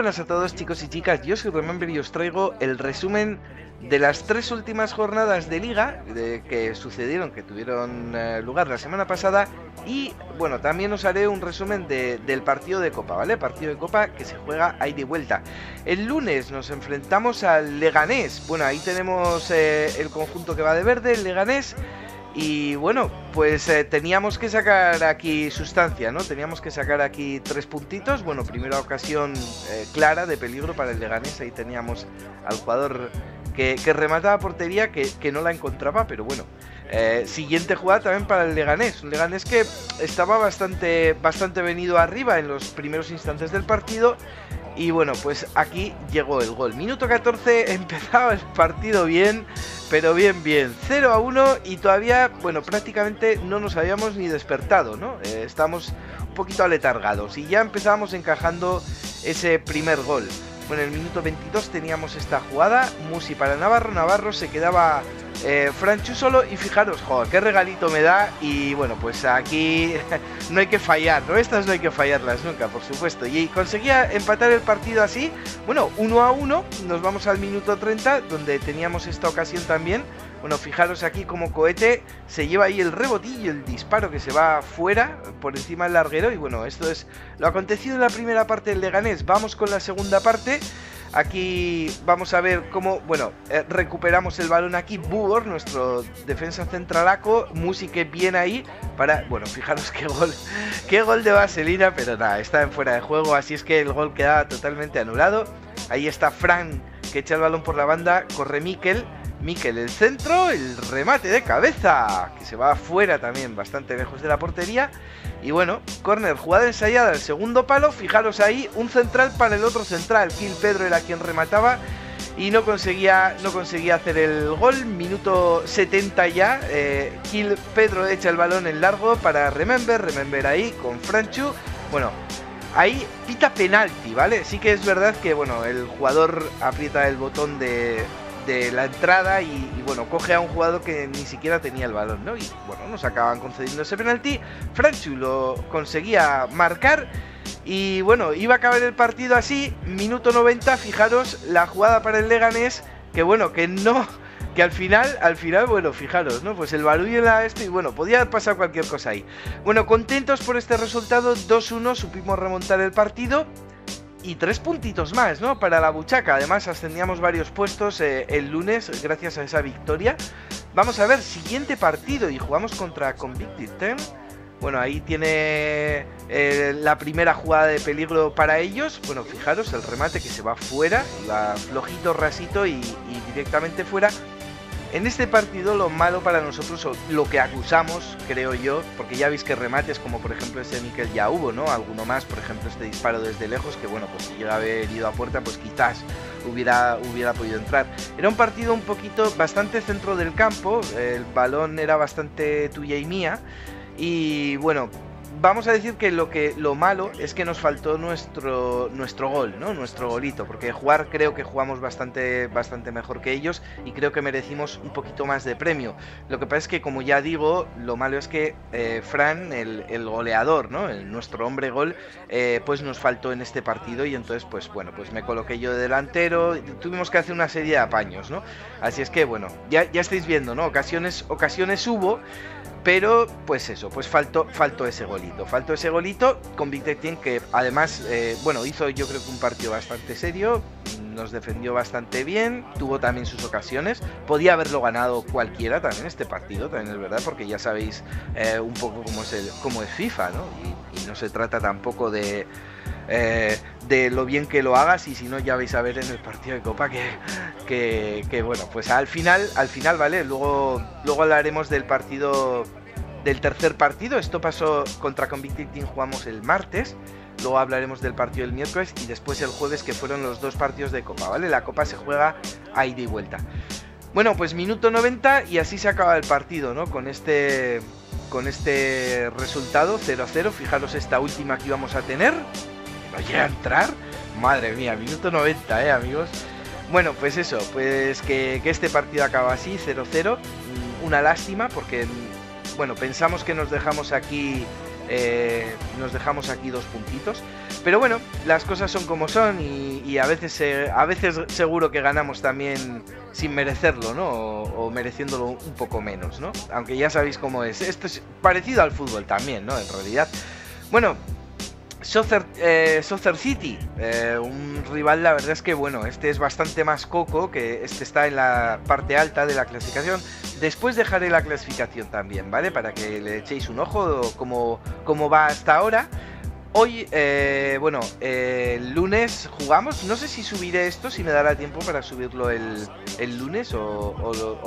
buenas a todos chicos y chicas, yo soy Remember y os traigo el resumen de las tres últimas jornadas de liga de, que sucedieron, que tuvieron eh, lugar la semana pasada y bueno, también os haré un resumen del partido de Copa, ¿vale? Partido de Copa que se juega ahí de vuelta. El lunes nos enfrentamos al Leganés, bueno, ahí tenemos eh, el conjunto que va de verde, el Leganés y bueno, pues eh, teníamos que sacar aquí sustancia, ¿no? Teníamos que sacar aquí tres puntitos. Bueno, primera ocasión eh, clara de peligro para el Leganés. Ahí teníamos al jugador que, remataba portería, que, que, no la encontraba, pero bueno. Eh, siguiente jugada también para el Leganés. Un Leganés que estaba bastante, bastante venido arriba en los primeros instantes del partido. Y bueno, pues aquí llegó el gol. Minuto 14, empezaba el partido bien pero bien, bien. 0 a 1 y todavía, bueno, prácticamente no nos habíamos ni despertado, ¿no? Eh, estamos un poquito aletargados y ya empezábamos encajando ese primer gol. Bueno, en el minuto 22 teníamos esta jugada, Musi para Navarro, Navarro se quedaba eh, Franchu solo y fijaros, joder, qué regalito me da y bueno, pues aquí no hay que fallar, ¿no? Estas no hay que fallarlas nunca, por supuesto. Y conseguía empatar el partido así, bueno, uno a uno, nos vamos al minuto 30, donde teníamos esta ocasión también. Bueno, fijaros aquí como cohete se lleva ahí el rebotillo, el disparo que se va fuera, por encima del larguero. Y bueno, esto es lo acontecido en la primera parte del Leganés. Vamos con la segunda parte. Aquí vamos a ver cómo, bueno, eh, recuperamos el balón aquí. Bugor, nuestro defensa centralaco. Música bien ahí para, bueno, fijaros qué gol, qué gol de Vaselina, pero nada, está en fuera de juego. Así es que el gol queda totalmente anulado. Ahí está Frank que echa el balón por la banda. Corre Mikel. Mikel el centro, el remate de cabeza, que se va afuera también, bastante lejos de la portería. Y bueno, corner, jugada ensayada, el segundo palo, fijaros ahí, un central para el otro central. Kill Pedro era quien remataba y no conseguía, no conseguía hacer el gol. Minuto 70 ya. Eh, Kill Pedro echa el balón en largo para Remember. Remember ahí con Franchu. Bueno, ahí pita penalti, ¿vale? Sí que es verdad que bueno, el jugador aprieta el botón de, de la entrada y, bueno, coge a un jugador que ni siquiera tenía el balón, ¿no? Y bueno, nos acaban concediendo ese penalti. Franchu lo conseguía marcar y bueno, iba a acabar el partido así, minuto 90, fijaros la jugada para el Leganés, que bueno, que no que al final, al final, bueno, fijaros, ¿no? Pues el barullo era esto y bueno, podía pasar cualquier cosa ahí. Bueno, contentos por este resultado, 2-1, supimos remontar el partido y tres puntitos más, ¿no? Para la buchaca. Además, ascendíamos varios puestos eh, el lunes gracias a esa victoria. Vamos a ver, siguiente partido y jugamos contra Convicted Ten. Bueno, ahí tiene eh, la primera jugada de peligro para ellos. Bueno, fijaros, el remate que se va fuera, va flojito, rasito y, y directamente fuera. En este partido lo malo para nosotros, lo que acusamos, creo yo, porque ya veis que remates como por ejemplo este Mikel ya hubo, ¿no? Alguno más, por ejemplo este disparo desde lejos, que bueno, pues si llega a haber ido a puerta, pues quizás hubiera, hubiera podido entrar. Era un partido un poquito, bastante centro del campo, el balón era bastante tuya y mía, y bueno, vamos a decir que lo que lo malo es que nos faltó nuestro nuestro gol, ¿no? Nuestro golito, porque jugar creo que jugamos bastante bastante mejor que ellos y creo que merecimos un poquito más de premio. Lo que pasa es que como ya digo, lo malo es que eh, Fran, el, goleador, ¿no? nuestro hombre gol, eh, pues nos faltó en este partido y entonces pues bueno, pues me coloqué yo de delantero, tuvimos que hacer una serie de apaños, ¿no? Así es que bueno, ya ya estáis viendo, ¿no? Ocasiones ocasiones hubo pero, pues eso, pues faltó, faltó ese golito. Faltó ese golito con Victor Tien, que además, eh, bueno, hizo yo creo que un partido bastante serio, nos defendió bastante bien, tuvo también sus ocasiones. Podía haberlo ganado cualquiera también este partido, también es verdad, porque ya sabéis eh, un poco cómo es, cómo es FIFA, ¿no? Y, no se trata tampoco de, eh, de lo bien que lo hagas y si no ya vais a ver en el partido de Copa que, que, bueno, pues al final, al final, ¿vale? Luego, luego hablaremos del partido, del tercer partido. Esto pasó contra Convicted Team, jugamos el martes. Luego hablaremos del partido del miércoles y después el jueves que fueron los dos partidos de Copa, ¿vale? La Copa se juega a ida y vuelta. Bueno, pues minuto 90 y así se acaba el partido, ¿no? Con este con este resultado 0-0. Fijaros esta última que íbamos a tener. ¿No llega a entrar? Madre mía, minuto 90, ¿eh, amigos? Bueno, pues eso, pues que, este partido acaba así, 0-0. Mm, una lástima porque, bueno, pensamos que nos dejamos aquí eh, nos dejamos aquí dos puntitos. Pero bueno, las cosas son como son y, a, veces, a veces seguro que ganamos también sin merecerlo, ¿no? O, mereciéndolo un poco menos, ¿no? Aunque ya sabéis cómo es. Esto es parecido al fútbol también, ¿no? En realidad. Bueno, Soccer, eh, City, eh, un rival, la verdad es que bueno, este es bastante más coco, que este está en la parte alta de la clasificación. Después dejaré la clasificación también, ¿vale? Para que le echéis un ojo como cómo va hasta ahora. Hoy, eh, bueno, el lunes jugamos. No sé si subiré esto, si me dará tiempo para subirlo el, lunes o,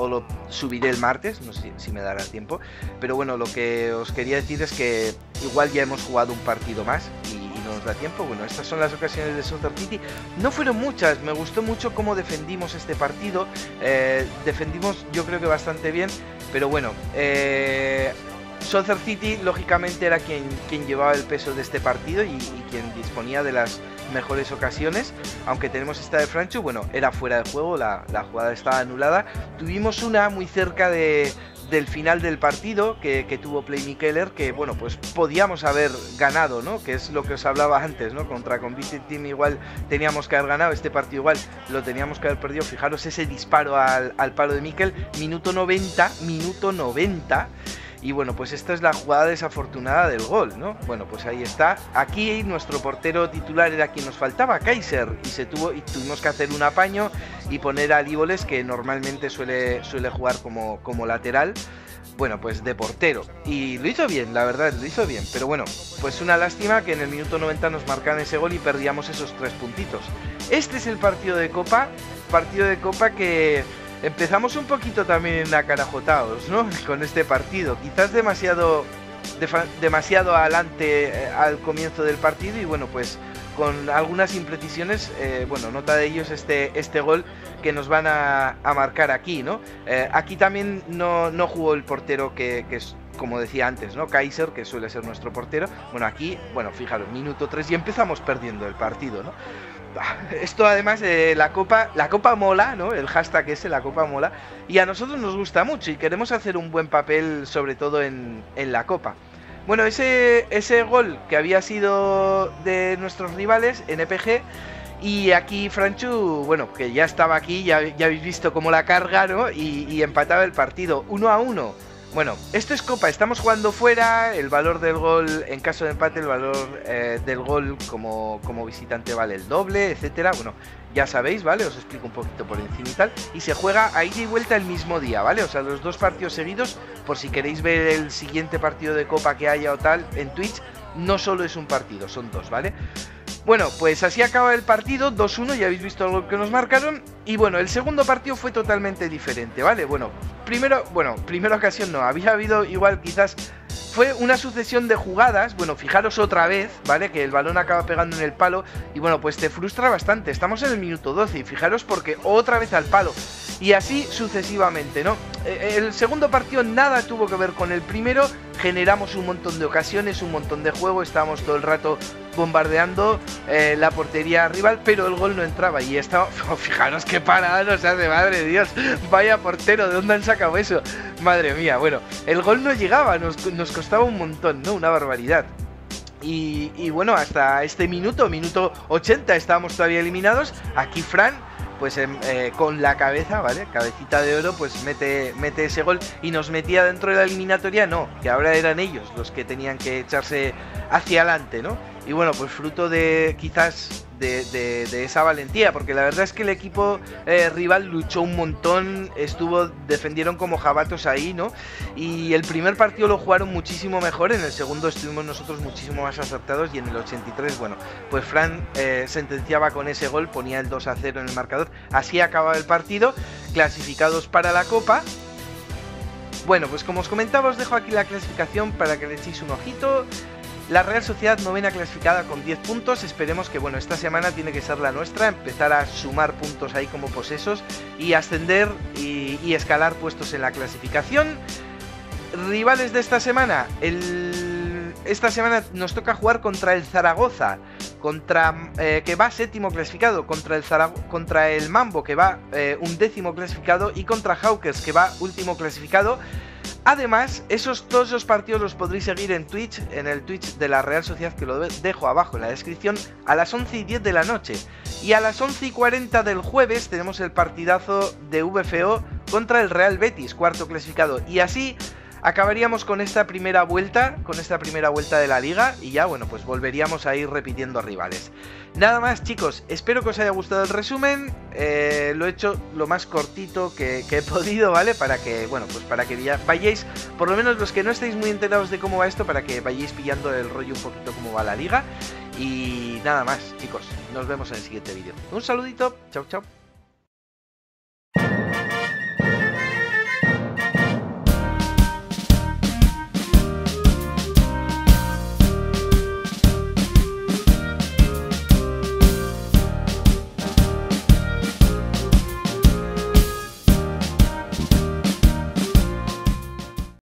lo, subiré el martes, no sé si me dará tiempo. Pero bueno, lo que os quería decir es que igual ya hemos jugado un partido más y, no nos da tiempo. Bueno, estas son las ocasiones de Southern City. No fueron muchas, me gustó mucho cómo defendimos este partido. Eh, defendimos yo creo que bastante bien, pero bueno. Eh, Southern City, lógicamente, era quien, quien llevaba el peso de este partido y, quien disponía de las mejores ocasiones. Aunque tenemos esta de Franchu, bueno, era fuera de juego, la, jugada estaba anulada. Tuvimos una muy cerca de, del final del partido que, tuvo Play Keller, que bueno, pues podíamos haber ganado, ¿no? Que es lo que os hablaba antes, ¿no? Contra Convincing Team igual teníamos que haber ganado, este partido igual lo teníamos que haber perdido. Fijaros ese disparo al, al palo de Mikel, minuto 90, minuto 90. Y bueno, pues esta es la jugada desafortunada del gol, ¿no? Bueno, pues ahí está. Aquí nuestro portero titular era quien nos faltaba, Kaiser, y se tuvo y tuvimos que hacer un apaño y poner a Líboles que normalmente suele, suele jugar como, como lateral. Bueno, pues de portero. Y lo hizo bien, la verdad, lo hizo bien. Pero bueno, pues una lástima que en el minuto 90 nos marcan ese gol y perdíamos esos tres puntitos. Este es el partido de Copa. Partido de Copa que empezamos un poquito también acarajotados, ¿no? Con este partido. Quizás demasiado, demasiado adelante eh, al comienzo del partido y bueno, pues con algunas imprecisiones, eh, bueno, nota de ellos este, este gol que nos van a, marcar aquí, ¿no? Eh, aquí también no, no, jugó el portero que, que es como decía antes, ¿no? Kaiser, que suele ser nuestro portero. Bueno, aquí, bueno, fijaros, minuto 3 y empezamos perdiendo el partido, ¿no? Esto además de la copa, la copa mola, ¿no? El hashtag ese, la copa mola. Y a nosotros nos gusta mucho y queremos hacer un buen papel, sobre todo en, la copa. Bueno, ese, ese gol que había sido de nuestros rivales en EPG. Y aquí Franchu, bueno, que ya estaba aquí, ya, ya habéis visto cómo la carga, ¿no? Y, y empataba el partido, uno a uno. Bueno, esto es Copa, estamos jugando fuera, el valor del gol, en caso de empate, el valor eh, del gol como, como visitante vale el doble, etcétera. Bueno, ya sabéis, ¿vale? Os explico un poquito por encima y tal. Y se juega a ida y vuelta el mismo día, ¿vale? O sea, los dos partidos seguidos, por si queréis ver el siguiente partido de Copa que haya o tal en Twitch, no solo es un partido, son dos, ¿vale? Bueno, pues así acaba el partido, 2-1, ya habéis visto algo que nos marcaron. Y bueno, el segundo partido fue totalmente diferente, ¿vale? Bueno, primero, bueno, primera ocasión no, había habido igual quizás fue una sucesión de jugadas, bueno, fijaros otra vez, ¿vale? Que el balón acaba pegando en el palo y bueno, pues te frustra bastante. Estamos en el minuto 12 y fijaros porque otra vez al palo. Y así sucesivamente, ¿no? Eh, el segundo partido nada tuvo que ver con el primero, generamos un montón de ocasiones, un montón de juego, estábamos todo el rato bombardeando eh, la portería rival, pero el gol no entraba y estaba, fijaros qué parada nos hace, madre Dios, vaya portero, ¿de dónde han sacado eso? Madre mía, bueno, el gol no llegaba, nos, nos costaba un montón, ¿no? Una barbaridad. Y, bueno, hasta este minuto, minuto 80, estábamos todavía eliminados. Aquí Fran, pues em, eh, con la cabeza, ¿vale? Cabecita de oro, pues mete, mete ese gol y nos metía dentro de la eliminatoria, no, que ahora eran ellos los que tenían que echarse hacia adelante, ¿no? Y bueno, pues fruto de quizás de, esa valentía, porque la verdad es que el equipo eh, rival luchó un montón, estuvo, defendieron como jabatos ahí, ¿no? Y el primer partido lo jugaron muchísimo mejor, en el segundo estuvimos nosotros muchísimo más acertados y en el 83, bueno, pues Fran eh, sentenciaba con ese gol, ponía el 2 a 0 en el marcador, así acababa el partido, clasificados para la Copa. Bueno, pues como os comentaba, os dejo aquí la clasificación para que le echéis un ojito. La Real Sociedad novena clasificada con 10 puntos. Esperemos que, bueno, esta semana tiene que ser la nuestra, empezar a sumar puntos ahí como posesos y ascender y, escalar puestos en la clasificación. Rivales de esta semana. esta semana nos toca jugar contra el Zaragoza, contra eh, que va séptimo clasificado, contra el, contra el Mambo que va eh, un décimo clasificado y contra Hawkers que va último clasificado. Además, esos, todos esos partidos los podréis seguir en Twitch, en el Twitch de la Real Sociedad, que lo dejo abajo en la descripción, a las 11 y 10 de la noche. Y a las 11 y 40 del jueves tenemos el partidazo de VFO contra el Real Betis, cuarto clasificado. Y así acabaríamos con esta primera vuelta, con esta primera vuelta de la liga y ya, bueno, pues volveríamos a ir repitiendo rivales. Nada más, chicos, espero que os haya gustado el resumen. Eh, lo he hecho lo más cortito que, he podido, ¿vale? Para que, bueno, pues para que vayáis, por lo menos los que no estéis muy enterados de cómo va esto, para que vayáis pillando el rollo un poquito cómo va la liga. Y nada más, chicos, nos vemos en el siguiente vídeo. Un saludito, chao, chao.